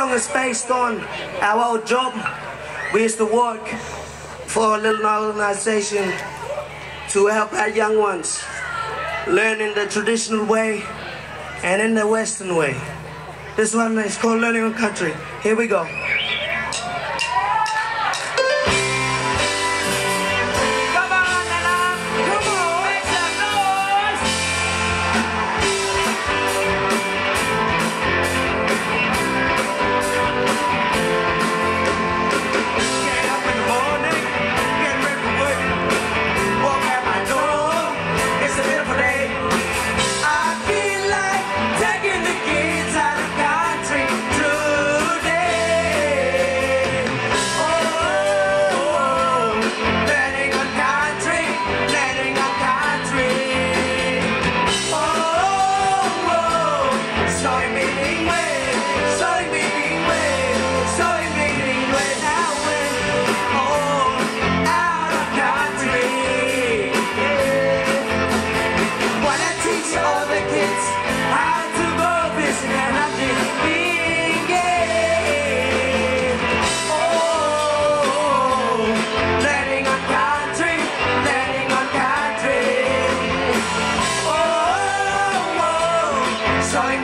song is based on our old job. We used to work for a little organization to help our young ones learn in the traditional way and in the Western way. This one is called Learning on Country. Here we go.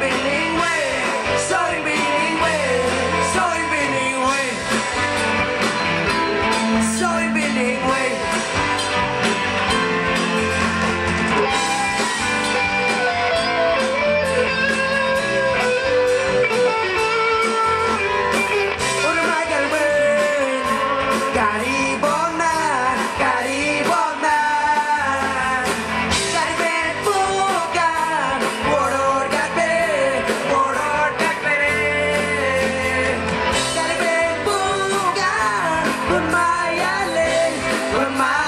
believe. Where my island, where my